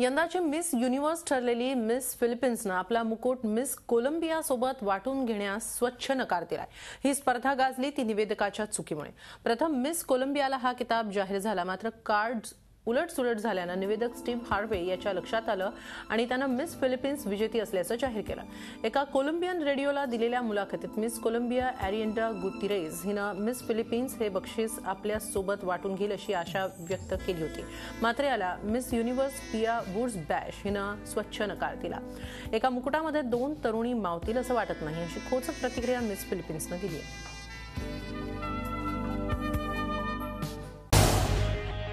यंदाची Miss Universe ठरलेली Miss फिलिपिन्सनं आपला मुकुट मिस कोलंबिया सोबत वाटून घेण्यास स्वच्छ नकार दिलाय. ही स्पर्धा गाजली ती निवेदकाच्या चुकीमुळे. प्रथम मिस कोलंबियाला हा किताब जाहीर झाला. मात्र कार्ड उलटसुलट झाल्यानं निवेदक स्टीव्ह हार्वे याच्या लक्षात आलं आणि त्यानं मिस फिलिपिन्स विजेती असल्याचं जाहीर केलं. एका कोलंबियन रेडिओला दिलेल्या मुलाखतीत मिस कोलंबिया एरिएंडा गुतिरेज हिनं मिस फिलिपिन्स हे बक्षीस आपल्यासोबत वाटून घेईल अशी आशा व्यक्त केली होती. मात्र याला Miss Universe Pia Wurtzbach हिनं स्वच्छ नकार दिला. एका मुकुटामध्ये दोन तरुणी मावतील असं वाटत नाही अशी खोचक प्रतिक्रिया मिस फिलिपिन्सनं दिली आहे.